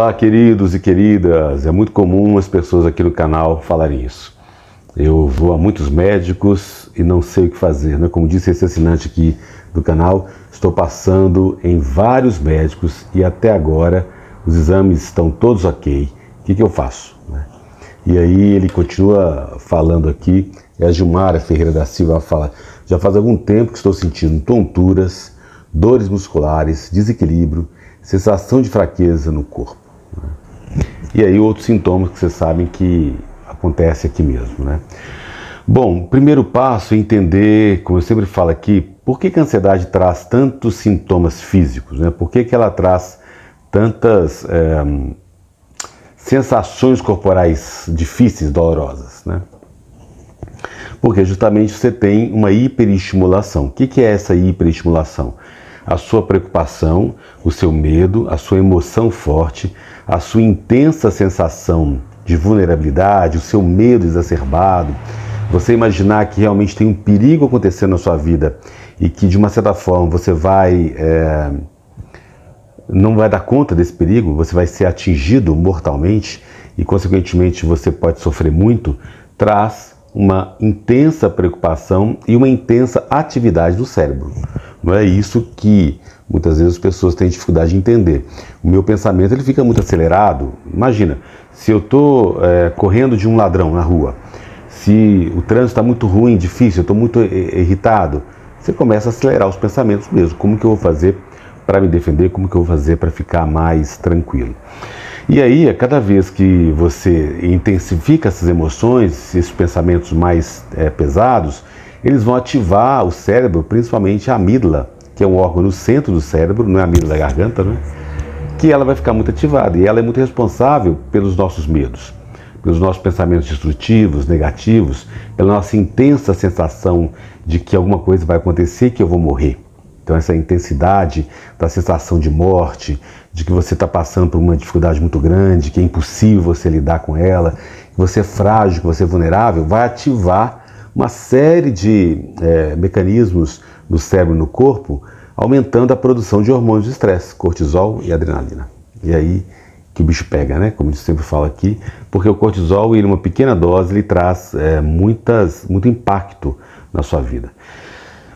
Olá, queridos e queridas. É muito comum as pessoas aqui no canal falarem isso. Eu vou a muitos médicos e não sei o que fazer. Né? Como disse esse assinante aqui do canal, estou passando em vários médicos e até agora os exames estão todos ok. O que, que eu faço? Né? E aí ele continua falando aqui, é a Gilmara Ferreira da Silva fala, já faz algum tempo que estou sentindo tonturas, dores musculares, desequilíbrio, sensação de fraqueza no corpo. E aí outros sintomas que vocês sabem que acontece aqui mesmo, né? Bom, primeiro passo é entender, como eu sempre falo aqui, por que, que a ansiedade traz tantos sintomas físicos, né? Por que, que ela traz tantas é, sensações corporais difíceis, dolorosas, né? Porque justamente você tem uma hiperestimulação. O que, que é essa hiperestimulação? A sua preocupação, o seu medo, a sua emoção forte, a sua intensa sensação de vulnerabilidade, o seu medo exacerbado, você imaginar que realmente tem um perigo acontecendo na sua vida e que de uma certa forma você vai é, não vai dar conta desse perigo, você vai ser atingido mortalmente e consequentemente você pode sofrer muito, traz uma intensa preocupação e uma intensa atividade do cérebro. Não é isso que muitas vezes as pessoas têm dificuldade de entender. O meu pensamento ele fica muito acelerado. Imagina, se eu estou é, correndo de um ladrão na rua, se o trânsito está muito ruim, difícil, eu estou muito irritado, você começa a acelerar os pensamentos mesmo. Como que eu vou fazer para me defender? Como que eu vou fazer para ficar mais tranquilo? E aí, a cada vez que você intensifica essas emoções, esses pensamentos mais é, pesados, eles vão ativar o cérebro, principalmente a amígdala, que é um órgão no centro do cérebro, não é a amígdala da garganta, né? que ela vai ficar muito ativada e ela é muito responsável pelos nossos medos, pelos nossos pensamentos destrutivos, negativos, pela nossa intensa sensação de que alguma coisa vai acontecer que eu vou morrer. Então, essa intensidade da sensação de morte, de que você está passando por uma dificuldade muito grande, que é impossível você lidar com ela, que você é frágil, que você é vulnerável, vai ativar uma série de é, mecanismos no cérebro e no corpo, aumentando a produção de hormônios de estresse, cortisol e adrenalina. E aí que o bicho pega, né? Como a gente sempre fala aqui, porque o cortisol, em uma pequena dose, ele traz é, muitas, muito impacto na sua vida.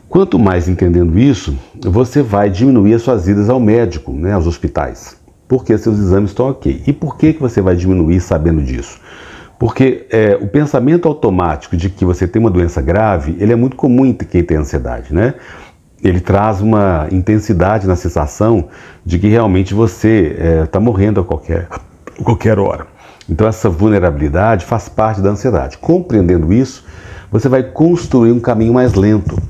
Quanto mais entendendo isso, você vai diminuir as suas idas ao médico, né, aos hospitais, porque seus exames estão ok. E por que, que você vai diminuir sabendo disso? Porque é, o pensamento automático de que você tem uma doença grave, ele é muito comum em quem tem ansiedade, né? Ele traz uma intensidade na sensação de que realmente você está é, morrendo a qualquer, a qualquer hora. Então essa vulnerabilidade faz parte da ansiedade. Compreendendo isso, você vai construir um caminho mais lento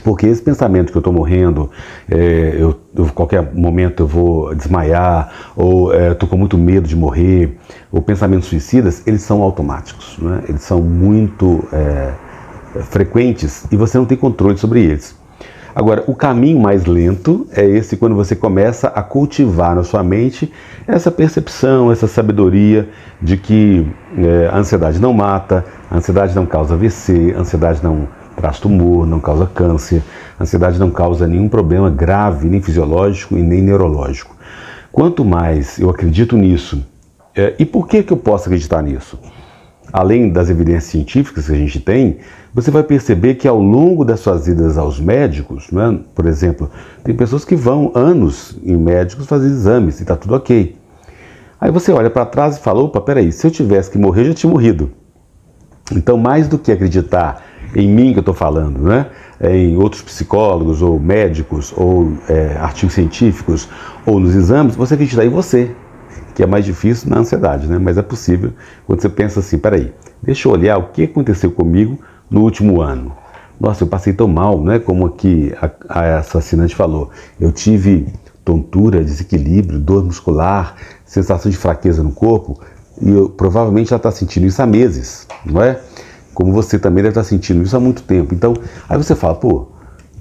porque esse pensamento que eu estou morrendo, é, eu, eu, qualquer momento eu vou desmaiar, ou estou é, com muito medo de morrer, ou pensamentos suicidas, eles são automáticos, né? eles são muito é, frequentes e você não tem controle sobre eles. Agora, o caminho mais lento é esse quando você começa a cultivar na sua mente essa percepção, essa sabedoria de que é, a ansiedade não mata, a ansiedade não causa AVC, a ansiedade não traz tumor, não causa câncer. A ansiedade não causa nenhum problema grave, nem fisiológico e nem neurológico. Quanto mais eu acredito nisso, é, e por que, que eu posso acreditar nisso? Além das evidências científicas que a gente tem, você vai perceber que ao longo das suas idas aos médicos, né, por exemplo, tem pessoas que vão anos em médicos fazer exames e está tudo ok. Aí você olha para trás e fala: opa, peraí, se eu tivesse que morrer, eu já tinha morrido. Então, mais do que acreditar em mim que eu estou falando, né? É, em outros psicólogos ou médicos ou é, artigos científicos ou nos exames, você acredita em você, que é mais difícil na ansiedade, né? Mas é possível quando você pensa assim, peraí, deixa eu olhar o que aconteceu comigo no último ano. Nossa, eu passei tão mal, né? Como aqui a, a assassinante falou, eu tive tontura, desequilíbrio, dor muscular, sensação de fraqueza no corpo, e eu, provavelmente ela está sentindo isso há meses, não é? Como você também deve estar sentindo isso há muito tempo. Então, aí você fala, pô,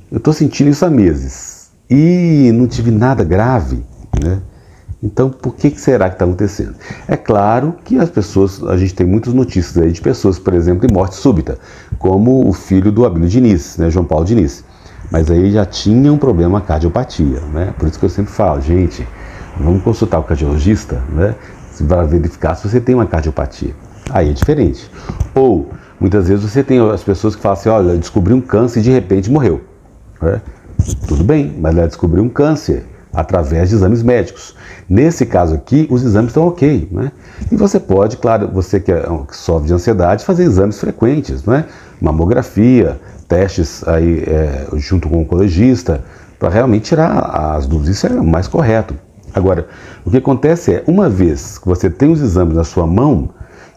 eu estou sentindo isso há meses e não tive nada grave, né? Então, por que, que será que está acontecendo? É claro que as pessoas, a gente tem muitas notícias aí de pessoas, por exemplo, em morte súbita, como o filho do Abílio Diniz, né, João Paulo Diniz. Mas aí já tinha um problema cardiopatia, né? Por isso que eu sempre falo, gente, vamos consultar o cardiologista, né? Para verificar se você tem uma cardiopatia. Aí é diferente. Ou, muitas vezes você tem as pessoas que falam assim, olha, descobri um câncer e de repente morreu. Né? Tudo bem, mas ela descobriu um câncer através de exames médicos. Nesse caso aqui, os exames estão ok, né? E você pode, claro, você que, é, que sofre de ansiedade, fazer exames frequentes, né? Mamografia, testes aí é, junto com o oncologista, para realmente tirar as dúvidas. Isso é o mais correto. Agora, o que acontece é, uma vez que você tem os exames na sua mão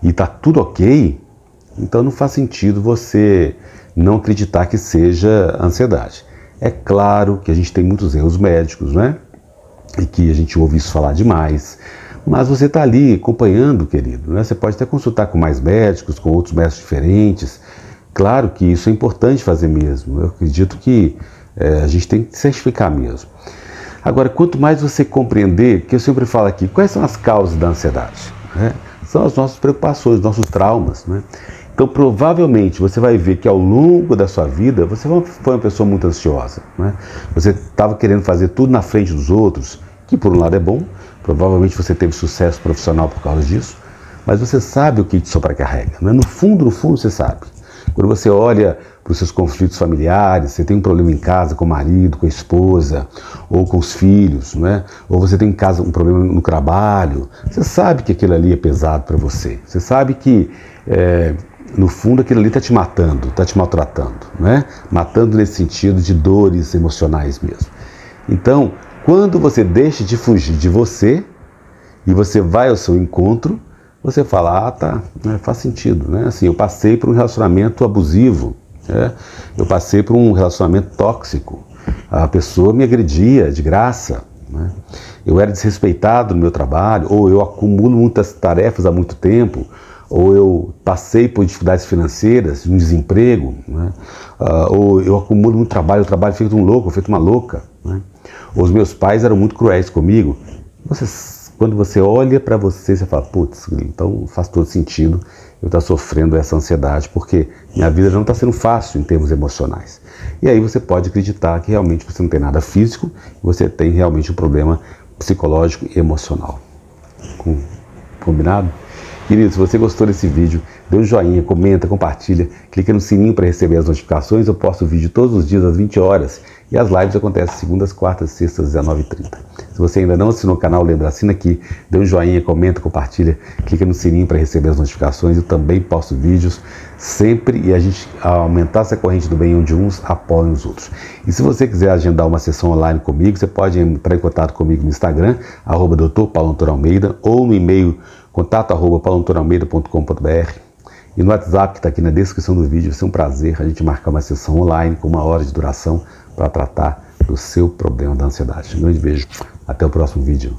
e está tudo ok, então não faz sentido você não acreditar que seja ansiedade. É claro que a gente tem muitos erros médicos, né? E que a gente ouve isso falar demais. Mas você está ali acompanhando, querido. Né? Você pode até consultar com mais médicos, com outros médicos diferentes. Claro que isso é importante fazer mesmo. Eu acredito que é, a gente tem que certificar mesmo. Agora, quanto mais você compreender, que eu sempre falo aqui, quais são as causas da ansiedade? Né? São as nossas preocupações, nossos traumas. Né? Então, provavelmente, você vai ver que ao longo da sua vida, você foi uma pessoa muito ansiosa. Né? Você estava querendo fazer tudo na frente dos outros, que por um lado é bom, provavelmente você teve sucesso profissional por causa disso, mas você sabe o que te sobrecarrega. Né? No fundo, no fundo, você sabe. Quando você olha para os seus conflitos familiares, você tem um problema em casa com o marido, com a esposa, ou com os filhos, né? ou você tem em casa um problema no trabalho, você sabe que aquilo ali é pesado para você. Você sabe que é, no fundo aquilo ali está te matando, está te maltratando, né? Matando nesse sentido de dores emocionais mesmo. Então, quando você deixa de fugir de você e você vai ao seu encontro, você fala, ah, tá, né, faz sentido, né? Assim, eu passei por um relacionamento abusivo, né? eu passei por um relacionamento tóxico, a pessoa me agredia de graça, né? eu era desrespeitado no meu trabalho, ou eu acumulo muitas tarefas há muito tempo, ou eu passei por dificuldades financeiras, um desemprego, né? uh, ou eu acumulo muito trabalho, eu trabalho feito um louco, feito uma louca. Né? Os meus pais eram muito cruéis comigo. Você, quando você olha para você, você fala, putz, então faz todo sentido eu estar tá sofrendo essa ansiedade, porque minha vida não está sendo fácil em termos emocionais. E aí você pode acreditar que realmente você não tem nada físico, você tem realmente um problema psicológico e emocional. Combinado? Querido, se você gostou desse vídeo, dê um joinha, comenta, compartilha, clica no sininho para receber as notificações. Eu posto vídeo todos os dias às 20 horas e as lives acontecem segundas, quartas, sextas, 19h30. Se você ainda não assinou o canal, lembra, assina aqui, dê um joinha, comenta, compartilha, clica no sininho para receber as notificações. Eu também posto vídeos sempre e a gente aumentar essa corrente do bem onde uns apoiam os outros. E se você quiser agendar uma sessão online comigo, você pode entrar em contato comigo no Instagram, arroba doutor Paulo Almeida, ou no e-mail contato arroba pauloantonalmeida.com.br e no WhatsApp que está aqui na descrição do vídeo. Vai ser um prazer a gente marcar uma sessão online com uma hora de duração para tratar do seu problema da ansiedade. Um grande beijo, até o próximo vídeo.